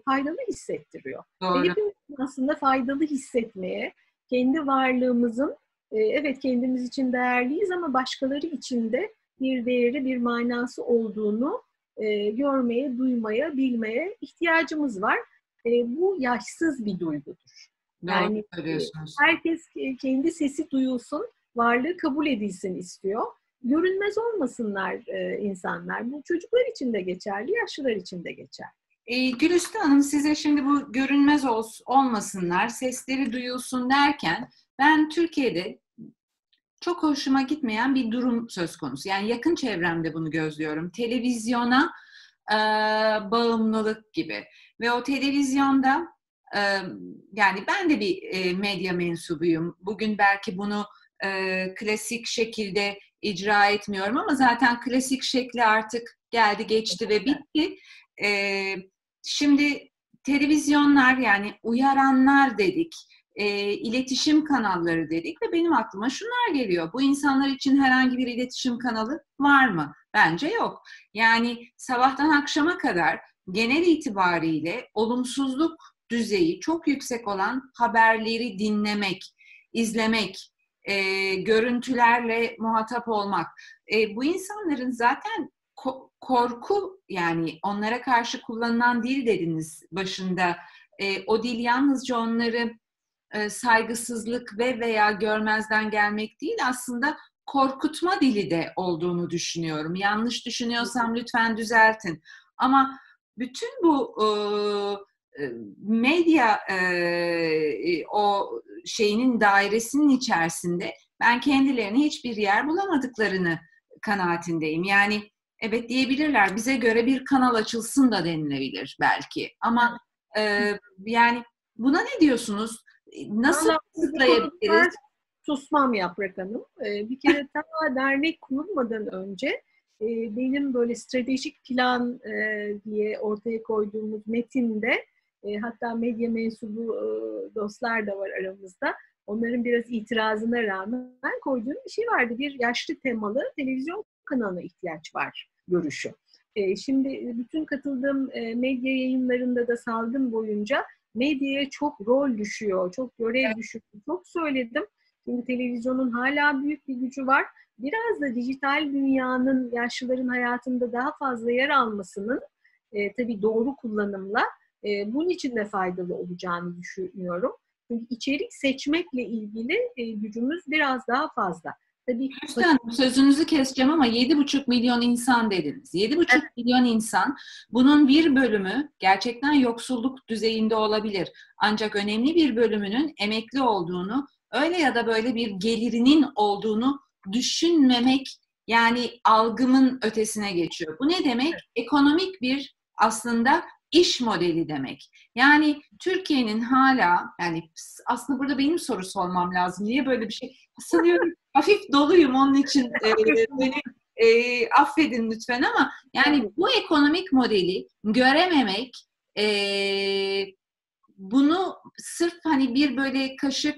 faydalı hissettiriyor. Doğru. Ve aslında faydalı hissetmeye, kendi varlığımızın evet kendimiz için değerliyiz ama başkaları için de bir değeri, bir manası olduğunu e, görmeye, duymaya, bilmeye ihtiyacımız var. E, bu yaşsız bir duygudur. Yani e, herkes kendi sesi duyulsun, varlığı kabul edilsin istiyor. Görünmez olmasınlar e, insanlar. Bu çocuklar için de geçerli, yaşlılar için de geçerli. E, Gülistan Hanım size şimdi bu görünmez ol, olmasınlar, sesleri duyulsun derken ben Türkiye'de çok hoşuma gitmeyen bir durum söz konusu. Yani yakın çevremde bunu gözlüyorum. Televizyona e, bağımlılık gibi. Ve o televizyonda e, yani ben de bir e, medya mensubuyum. Bugün belki bunu e, klasik şekilde icra etmiyorum ama zaten klasik şekli artık geldi geçti ve bitti. E, şimdi televizyonlar yani uyaranlar dedik, e, iletişim kanalları dedik ve benim aklıma şunlar geliyor. Bu insanlar için herhangi bir iletişim kanalı var mı? Bence yok. Yani sabahtan akşama kadar genel itibariyle olumsuzluk düzeyi çok yüksek olan haberleri dinlemek, izlemek, e, görüntülerle muhatap olmak. E, bu insanların zaten ko- korku yani onlara karşı kullanılan dil dediniz başında. E, o dil yalnızca onları e, saygısızlık ve veya görmezden gelmek değil aslında korkutma dili de olduğunu düşünüyorum. Yanlış düşünüyorsam lütfen düzeltin. Ama bütün bu e, e medya o şeyinin dairesinin içerisinde ben kendilerine hiçbir yer bulamadıklarını kanaatindeyim. Yani evet diyebilirler bize göre bir kanal açılsın da denilebilir belki. Ama e, yani buna ne diyorsunuz? Nasıl kısıtlayabiliriz? Susmam Yaprak Hanım. Ee, bir kere ta dernek kurulmadan önce e, benim böyle stratejik plan e, diye ortaya koyduğumuz metinde e, hatta medya mensubu e, dostlar da var aramızda. Onların biraz itirazına rağmen koyduğum bir şey vardı. Bir yaşlı temalı televizyon kanalına ihtiyaç var görüşü. E, şimdi bütün katıldığım e, medya yayınlarında da salgın boyunca medyaya çok rol düşüyor, çok görev düşüyor. Çok söyledim. Şimdi televizyonun hala büyük bir gücü var. Biraz da dijital dünyanın yaşlıların hayatında daha fazla yer almasının e, tabii doğru kullanımla e, bunun için de faydalı olacağını düşünüyorum. Çünkü içerik seçmekle ilgili e, gücümüz biraz daha fazla. Tabii Hanım, sözünüzü keseceğim ama 7,5 milyon insan dediniz. 7,5 evet. milyon insan bunun bir bölümü gerçekten yoksulluk düzeyinde olabilir. Ancak önemli bir bölümünün emekli olduğunu, öyle ya da böyle bir gelirinin olduğunu düşünmemek yani algımın ötesine geçiyor. Bu ne demek? Ekonomik bir aslında iş modeli demek. Yani Türkiye'nin hala yani aslında burada benim soru sormam lazım. Niye böyle bir şey? Sanıyorum hafif doluyum onun için e, beni e, affedin lütfen ama yani bu ekonomik modeli görememek e, bunu sırf hani bir böyle kaşık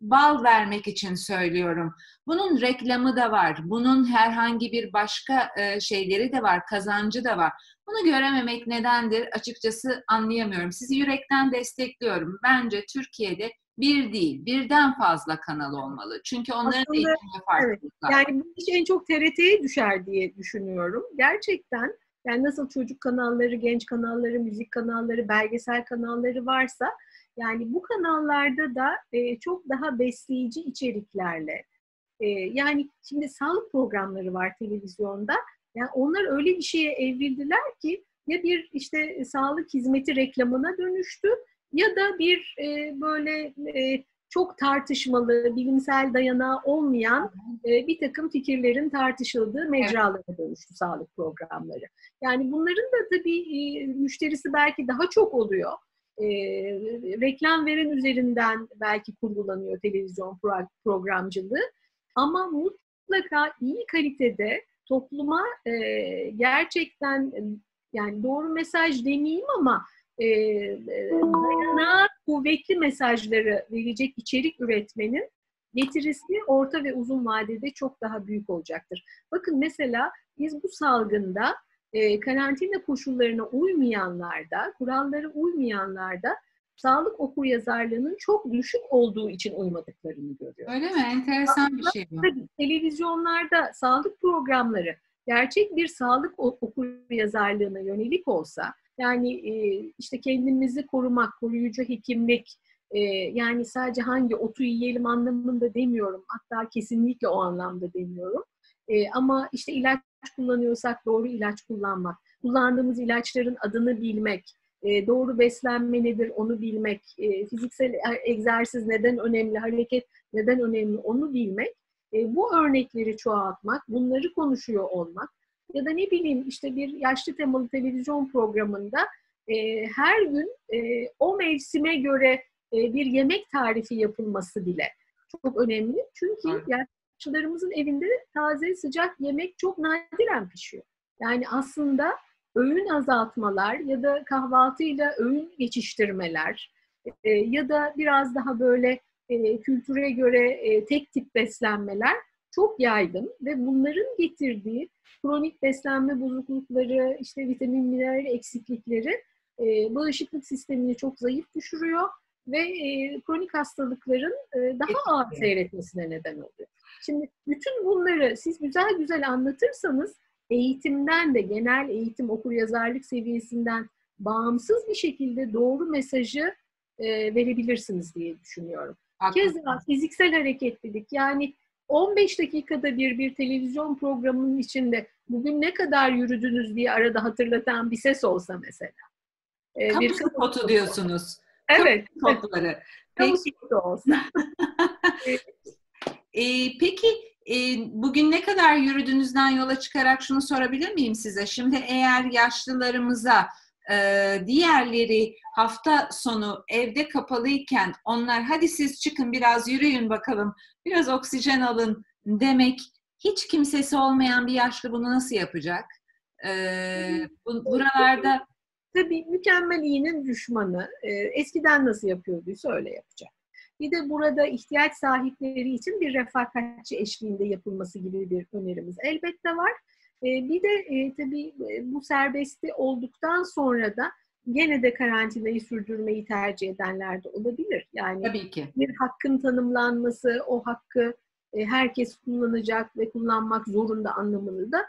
bal vermek için söylüyorum. Bunun reklamı da var. Bunun herhangi bir başka e, şeyleri de var, kazancı da var. Bunu görememek nedendir açıkçası anlayamıyorum. Sizi yürekten destekliyorum. Bence Türkiye'de bir değil, birden fazla kanal olmalı. Çünkü onların Aslında, eğitimi farklılıklar. Evet, yani bu iş en çok TRT'ye düşer diye düşünüyorum. Gerçekten yani nasıl çocuk kanalları, genç kanalları, müzik kanalları, belgesel kanalları varsa yani bu kanallarda da e, çok daha besleyici içeriklerle e, yani şimdi sağlık programları var televizyonda. Yani onlar öyle bir şeye evrildiler ki ya bir işte sağlık hizmeti reklamına dönüştü ya da bir e, böyle e, çok tartışmalı, bilimsel dayanağı olmayan e, bir takım fikirlerin tartışıldığı mecralara dönüştü sağlık programları. Yani bunların da tabii e, müşterisi belki daha çok oluyor. E, reklam veren üzerinden belki kurgulanıyor televizyon pro- programcılığı. Ama mutlaka iyi kalitede topluma e, gerçekten yani doğru mesaj demeyeyim ama e, dayanağı kuvvetli mesajları verecek içerik üretmenin getirisi orta ve uzun vadede çok daha büyük olacaktır. Bakın mesela biz bu salgında e, karantina koşullarına uymayanlarda, kurallara uymayanlarda sağlık okur yazarlığının çok düşük olduğu için uymadıklarını görüyoruz. Öyle mi? Enteresan bir şey bu. Tabii, televizyonlarda sağlık programları gerçek bir sağlık okur yazarlığına yönelik olsa yani e, işte kendimizi korumak, koruyucu hekimlik, e, yani sadece hangi otu yiyelim anlamında demiyorum. Hatta kesinlikle o anlamda demiyorum. E, ama işte ilaç kullanıyorsak doğru ilaç kullanmak, kullandığımız ilaçların adını bilmek, doğru beslenme nedir onu bilmek, fiziksel egzersiz neden önemli, hareket neden önemli onu bilmek, bu örnekleri çoğaltmak, bunları konuşuyor olmak, ya da ne bileyim işte bir yaşlı temalı televizyon programında e, her gün e, o mevsime göre e, bir yemek tarifi yapılması bile çok önemli. Çünkü evet. yaşlılarımızın evinde taze sıcak yemek çok nadiren pişiyor. Yani aslında öğün azaltmalar ya da kahvaltıyla öğün geçiştirmeler e, ya da biraz daha böyle e, kültüre göre e, tek tip beslenmeler çok yaygın ve bunların getirdiği kronik beslenme bozuklukları, işte vitamin mineral eksiklikleri e, bağışıklık sistemini çok zayıf düşürüyor ve e, kronik hastalıkların e, daha ağır seyretmesine neden oluyor. Şimdi bütün bunları siz güzel güzel anlatırsanız eğitimden de genel eğitim okur yazarlık seviyesinden bağımsız bir şekilde doğru mesajı e, verebilirsiniz diye düşünüyorum. Keza fiziksel hareketlilik yani 15 dakikada bir bir televizyon programının içinde bugün ne kadar yürüdünüz diye arada hatırlatan bir ses olsa mesela. Ee, kamu bir spotu diyorsunuz. Evet. Kamu spotları. Kamu spotu olsa. ee, peki e, bugün ne kadar yürüdüğünüzden yola çıkarak şunu sorabilir miyim size? Şimdi eğer yaşlılarımıza e, diğerleri hafta sonu evde kapalıyken onlar hadi siz çıkın biraz yürüyün bakalım, biraz oksijen alın demek hiç kimsesi olmayan bir yaşlı bunu nasıl yapacak? Ee, bu, buralarda tabii mükemmel iyinin düşmanı. Ee, eskiden nasıl yapıyorduysa öyle yapacak. Bir de burada ihtiyaç sahipleri için bir refakatçi eşliğinde yapılması gibi bir önerimiz elbette var. Ee, bir de e, tabii e, bu serbesti olduktan sonra da gene de karantinayı sürdürmeyi tercih edenler de olabilir. Yani Tabii ki. bir hakkın tanımlanması, o hakkı e, herkes kullanacak ve kullanmak zorunda anlamını da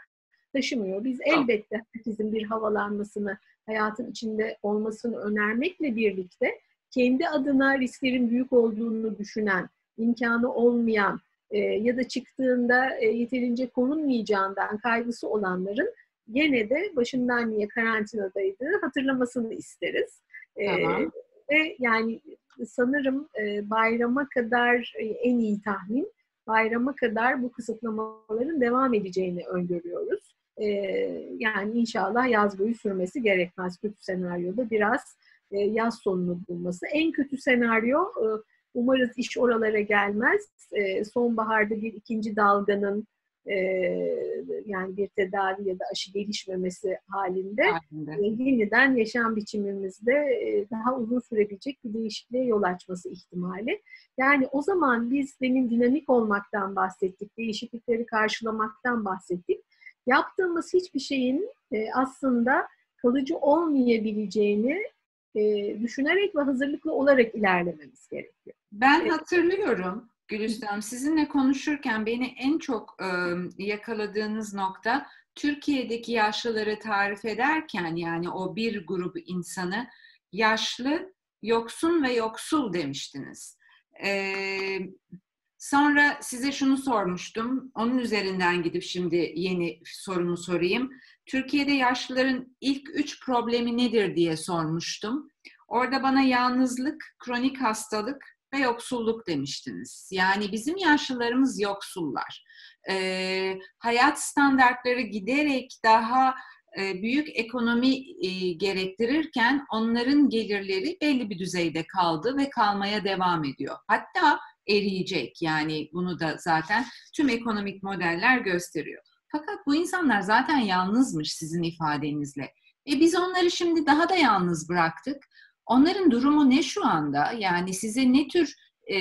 taşımıyor. Biz elbette herkesin bir havalanmasını, hayatın içinde olmasını önermekle birlikte kendi adına risklerin büyük olduğunu düşünen, imkanı olmayan e, ya da çıktığında e, yeterince korunmayacağından kaygısı olanların gene de başından niye karantinadaydı hatırlamasını isteriz. Tamam. ve yani sanırım bayrama kadar en iyi tahmin bayrama kadar bu kısıtlamaların devam edeceğini öngörüyoruz. yani inşallah yaz boyu sürmesi gerekmez. Kötü senaryoda biraz yaz sonunu bulması. En kötü senaryo umarız iş oralara gelmez. sonbaharda bir ikinci dalganın yani bir tedavi ya da aşı gelişmemesi halinde, halinde. yeniden yaşam biçimimizde daha uzun sürebilecek bir değişikliğe yol açması ihtimali. Yani o zaman biz demin dinamik olmaktan bahsettik, değişiklikleri karşılamaktan bahsettik. Yaptığımız hiçbir şeyin aslında kalıcı olmayabileceğini düşünerek ve hazırlıklı olarak ilerlememiz gerekiyor. Ben hatırlıyorum Gülistan, sizinle konuşurken beni en çok e, yakaladığınız nokta Türkiye'deki yaşlıları tarif ederken yani o bir grup insanı yaşlı, yoksun ve yoksul demiştiniz. E, sonra size şunu sormuştum, onun üzerinden gidip şimdi yeni sorumu sorayım. Türkiye'de yaşlıların ilk üç problemi nedir diye sormuştum. Orada bana yalnızlık, kronik hastalık, ve yoksulluk demiştiniz. Yani bizim yaşlılarımız yoksullar. E, hayat standartları giderek daha e, büyük ekonomi e, gerektirirken onların gelirleri belli bir düzeyde kaldı ve kalmaya devam ediyor. Hatta eriyecek yani bunu da zaten tüm ekonomik modeller gösteriyor. Fakat bu insanlar zaten yalnızmış sizin ifadenizle. E biz onları şimdi daha da yalnız bıraktık. Onların durumu ne şu anda? Yani size ne tür e,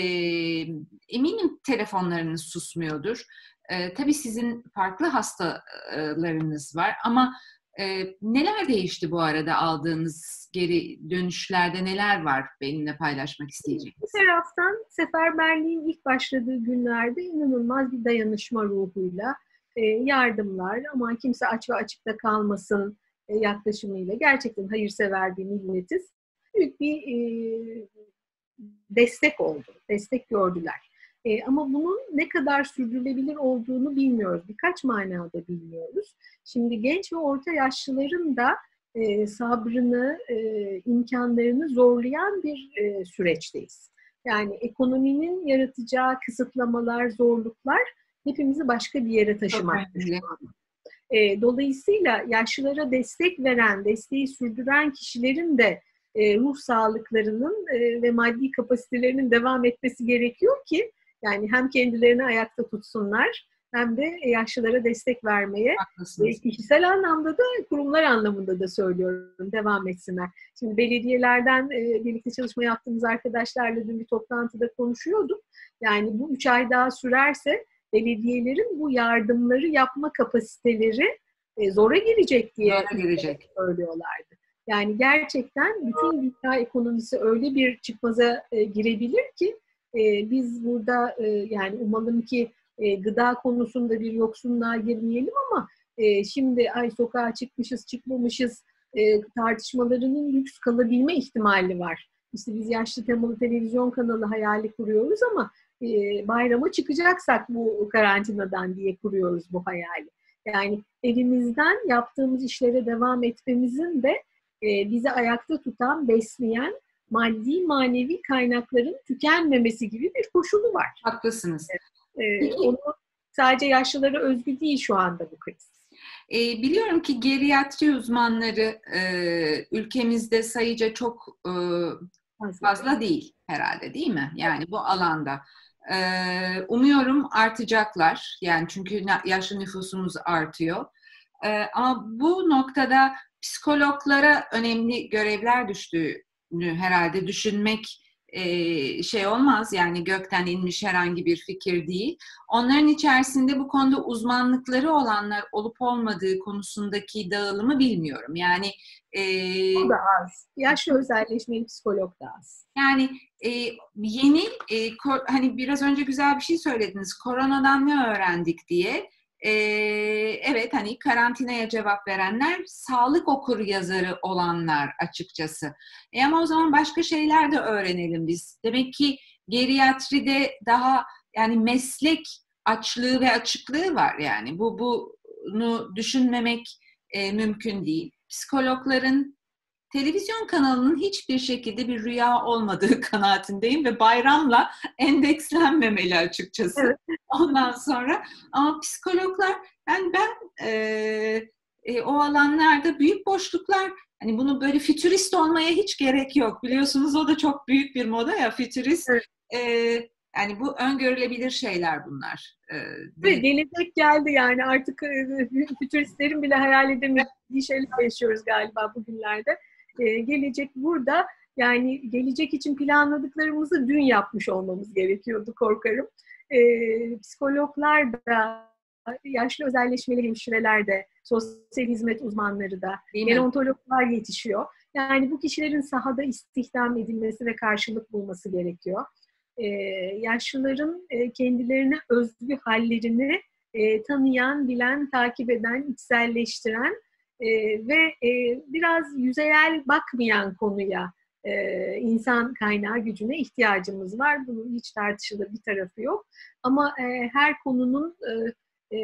eminim telefonlarınız susmuyordur. E, tabii sizin farklı hastalarınız var ama e, neler değişti bu arada aldığınız geri dönüşlerde neler var benimle paylaşmak isteyeceksiniz? Bir taraftan seferberliğin ilk başladığı günlerde inanılmaz bir dayanışma ruhuyla yardımlar ama kimse aç ve açıkta kalmasın e, yaklaşımıyla gerçekten hayırsever bir milletiz büyük bir e, destek oldu. Destek gördüler. E, ama bunun ne kadar sürdürülebilir olduğunu bilmiyoruz. Birkaç manada bilmiyoruz. Şimdi genç ve orta yaşlıların da e, sabrını, e, imkanlarını zorlayan bir e, süreçteyiz. Yani ekonominin yaratacağı kısıtlamalar, zorluklar hepimizi başka bir yere taşımaktadır şu E, dolayısıyla yaşlılara destek veren, desteği sürdüren kişilerin de e, ruh sağlıklarının e, ve maddi kapasitelerinin devam etmesi gerekiyor ki yani hem kendilerini ayakta tutsunlar hem de yaşlılara destek vermeye e, kişisel anlamda da kurumlar anlamında da söylüyorum devam etsinler. Şimdi belediyelerden e, birlikte çalışma yaptığımız arkadaşlarla dün bir toplantıda konuşuyorduk. Yani bu üç ay daha sürerse belediyelerin bu yardımları yapma kapasiteleri e, zora girecek diye zora girecek. söylüyorlardı. Yani gerçekten bütün dünya ekonomisi öyle bir çıkmaza e, girebilir ki e, biz burada e, yani umalım ki e, gıda konusunda bir yoksunluğa girmeyelim ama e, şimdi ay sokağa çıkmışız çıkmamışız e, tartışmalarının lüks kalabilme ihtimali var. İşte biz yaşlı temalı televizyon kanalı hayali kuruyoruz ama bayrama çıkacaksak bu karantinadan diye kuruyoruz bu hayali. Yani evimizden yaptığımız işlere devam etmemizin de bizi ayakta tutan, besleyen maddi manevi kaynakların tükenmemesi gibi bir koşulu var. Haklısınız. E, onu sadece yaşlılara özgü değil şu anda bu kriz. E, biliyorum ki geriatri uzmanları e, ülkemizde sayıca çok e, fazla değil herhalde değil mi? Yani bu alanda. E, umuyorum artacaklar. Yani çünkü yaşlı nüfusumuz artıyor. E, ama bu noktada psikologlara önemli görevler düştüğünü herhalde düşünmek e, şey olmaz yani gökten inmiş herhangi bir fikir değil. Onların içerisinde bu konuda uzmanlıkları olanlar olup olmadığı konusundaki dağılımı bilmiyorum. Yani e, o da az. Yaşlı özelleşmeli psikolog da az. Yani e, yeni e, ko, hani biraz önce güzel bir şey söylediniz. Koronadan ne öğrendik diye. E, evet hani karantinaya cevap verenler sağlık okur yazarı olanlar açıkçası. E, ama o zaman başka şeyler de öğrenelim biz. Demek ki geriatride daha yani meslek açlığı ve açıklığı var yani. Bu bunu düşünmemek e, mümkün değil. Psikologların televizyon kanalının hiçbir şekilde bir rüya olmadığı kanaatindeyim ve bayramla endekslenmemeli açıkçası. Evet. Ondan sonra ama psikologlar yani ben e, e, o alanlarda büyük boşluklar hani bunu böyle fütürist olmaya hiç gerek yok. Biliyorsunuz o da çok büyük bir moda ya fütürist. Evet. E, yani bu öngörülebilir şeyler bunlar. E, Ve gelecek geldi yani artık fütüristlerin bile hayal edemediği şeyler yaşıyoruz galiba bugünlerde e, gelecek burada yani gelecek için planladıklarımızı dün yapmış olmamız gerekiyordu korkarım. E, psikologlar da, yaşlı özelleşmeli hemşireler de, sosyal hizmet uzmanları da, gerontologlar yetişiyor. Yani bu kişilerin sahada istihdam edilmesi ve karşılık bulması gerekiyor. Ee, yaşlıların e, kendilerine özgü hallerini e, tanıyan, bilen, takip eden, içselleştiren e, ve e, biraz yüzeyel bakmayan konuya e, insan kaynağı gücüne ihtiyacımız var. Bunun hiç tartışılır bir tarafı yok. Ama e, her konunun e, e,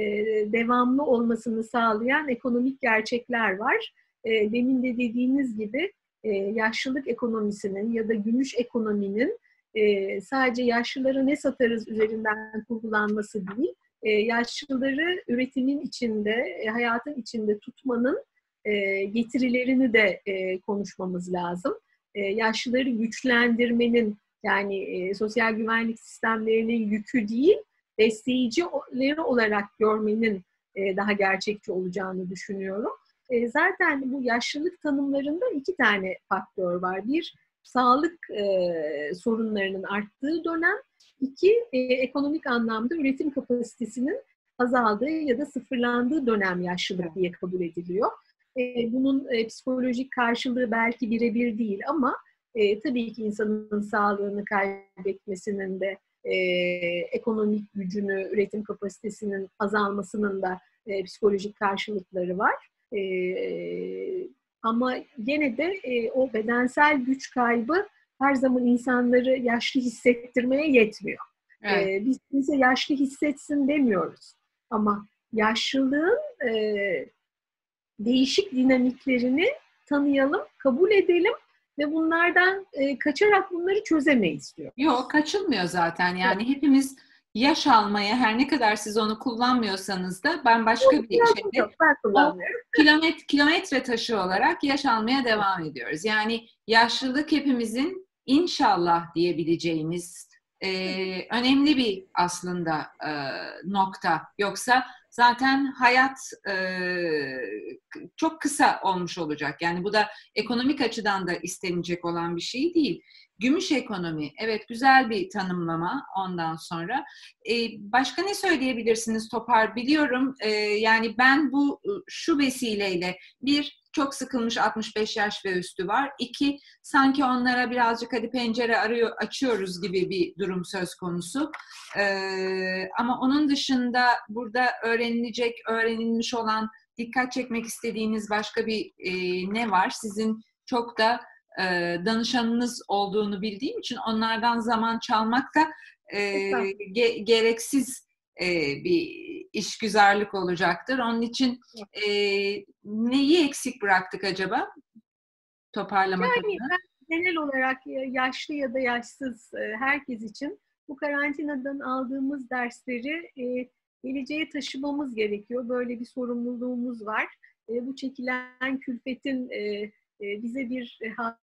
devamlı olmasını sağlayan ekonomik gerçekler var. E, demin de dediğiniz gibi e, yaşlılık ekonomisinin ya da gümüş ekonominin e, sadece yaşlılara ne satarız üzerinden kurgulanması değil, yaşlıları üretimin içinde, e, hayatın içinde tutmanın e, getirilerini de e, konuşmamız lazım. E, yaşlıları güçlendirmenin yani e, sosyal güvenlik sistemlerinin yükü değil, besleyicileri olarak görmenin e, daha gerçekçi olacağını düşünüyorum. E, zaten bu yaşlılık tanımlarında iki tane faktör var. Bir, sağlık e, sorunlarının arttığı dönem. İki, e, ekonomik anlamda üretim kapasitesinin azaldığı ya da sıfırlandığı dönem yaşlılık diye kabul ediliyor. E, bunun e, psikolojik karşılığı belki birebir değil ama e, tabii ki insanın sağlığını kaybetmesinin de e, ekonomik gücünü, üretim kapasitesinin azalmasının da e, psikolojik karşılıkları var. E, ama gene de e, o bedensel güç kaybı her zaman insanları yaşlı hissettirmeye yetmiyor. Evet. E, biz bize yaşlı hissetsin demiyoruz. Ama yaşlılığın e, değişik dinamiklerini tanıyalım, kabul edelim ve bunlardan e, kaçarak bunları çözemeyiz diyor. Yok kaçılmıyor zaten yani evet. hepimiz yaş almaya her ne kadar siz onu kullanmıyorsanız da ben başka yok, bir şeyde yok, ben kilometre, kilometre taşı olarak yaş almaya devam ediyoruz. Yani yaşlılık hepimizin inşallah diyebileceğimiz e, önemli bir aslında e, nokta. Yoksa zaten hayat e, çok kısa olmuş olacak. Yani bu da ekonomik açıdan da istenecek olan bir şey değil. Gümüş ekonomi, evet güzel bir tanımlama ondan sonra. Ee, başka ne söyleyebilirsiniz Topar? Biliyorum e, yani ben bu şu vesileyle bir çok sıkılmış 65 yaş ve üstü var. İki, sanki onlara birazcık hadi pencere arıyor, açıyoruz gibi bir durum söz konusu. Ee, ama onun dışında burada öğrenilecek, öğrenilmiş olan, dikkat çekmek istediğiniz başka bir e, ne var? Sizin çok da e, danışanınız olduğunu bildiğim için onlardan zaman çalmak da e, ge, gereksiz e, bir işgüzarlık olacaktır. Onun için e, neyi eksik bıraktık acaba toparlamak yani, adına? genel olarak yaşlı ya da yaşsız e, herkes için bu karantinadan aldığımız dersleri e, geleceğe taşımamız gerekiyor. Böyle bir sorumluluğumuz var. E, bu çekilen külfetin bize bir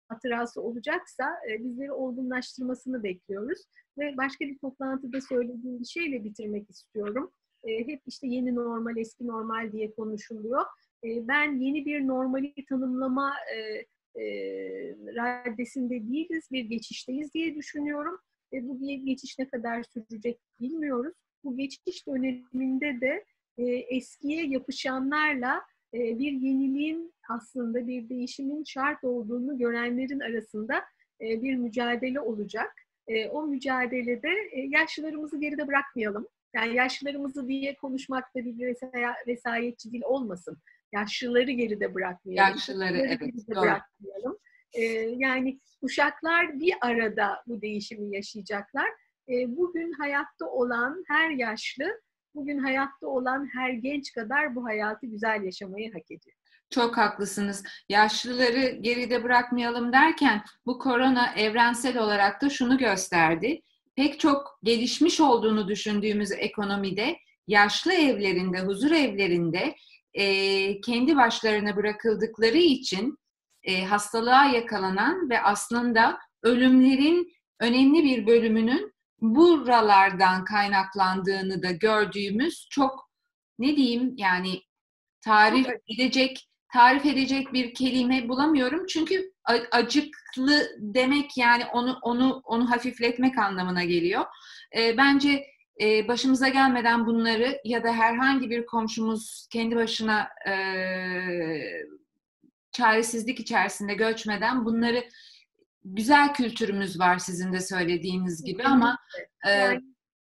hatırası olacaksa bizleri olgunlaştırmasını bekliyoruz. Ve başka bir toplantıda söylediğim bir şeyle bitirmek istiyorum. E, hep işte yeni normal, eski normal diye konuşuluyor. E, ben yeni bir normali tanımlama e, raddesinde değiliz, bir geçişteyiz diye düşünüyorum. Ve bu geçiş ne kadar sürecek bilmiyoruz. Bu geçiş döneminde de eskiye yapışanlarla bir yeniliğin aslında bir değişimin şart olduğunu görenlerin arasında bir mücadele olacak. O mücadelede yaşlılarımızı geride bırakmayalım. Yani yaşlılarımızı diye konuşmak da bir vesayetçi dil olmasın. Yaşlıları geride bırakmayalım. Yaşlıları evet. Geride doğru. bırakmayalım. Yani kuşaklar bir arada bu değişimi yaşayacaklar. Bugün hayatta olan her yaşlı bugün hayatta olan her genç kadar bu hayatı güzel yaşamayı hak ediyor. Çok haklısınız. Yaşlıları geride bırakmayalım derken bu korona evrensel olarak da şunu gösterdi. Pek çok gelişmiş olduğunu düşündüğümüz ekonomide yaşlı evlerinde, huzur evlerinde e, kendi başlarına bırakıldıkları için e, hastalığa yakalanan ve aslında ölümlerin önemli bir bölümünün buralardan kaynaklandığını da gördüğümüz çok ne diyeyim yani tarif edecek tarif edecek bir kelime bulamıyorum çünkü acıklı demek yani onu onu onu hafifletmek anlamına geliyor. E, bence e, başımıza gelmeden bunları ya da herhangi bir komşumuz kendi başına e, çaresizlik içerisinde göçmeden bunları güzel kültürümüz var sizin de söylediğiniz gibi ama e, yani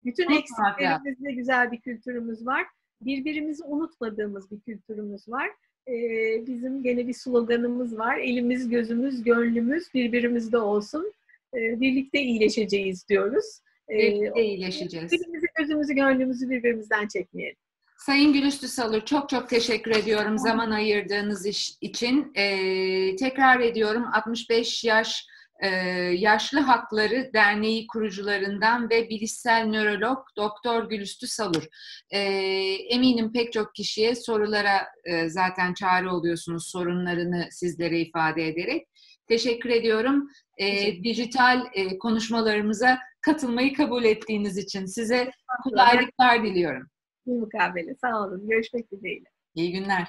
bütün eksiklerimizde güzel bir kültürümüz var. Birbirimizi unutmadığımız bir kültürümüz var. Ee, bizim gene bir sloganımız var. Elimiz, gözümüz, gönlümüz birbirimizde olsun. Ee, birlikte iyileşeceğiz diyoruz. Ee, birlikte iyileşeceğiz. Elimizi, gözümüzü, gönlümüzü birbirimizden çekmeyelim. Sayın Gülüstü Salur çok çok teşekkür ediyorum zaman ayırdığınız iş için. Ee, tekrar ediyorum 65 yaş e, Yaşlı Hakları Derneği kurucularından ve bilişsel nörolog Doktor Gülüstü Salur. E, eminim pek çok kişiye sorulara e, zaten çare oluyorsunuz sorunlarını sizlere ifade ederek. Teşekkür ediyorum. E, dijital e, konuşmalarımıza katılmayı kabul ettiğiniz için size kolaylıklar diliyorum. Bir mukabele. Sağ olun. Görüşmek dileğiyle. İyi günler.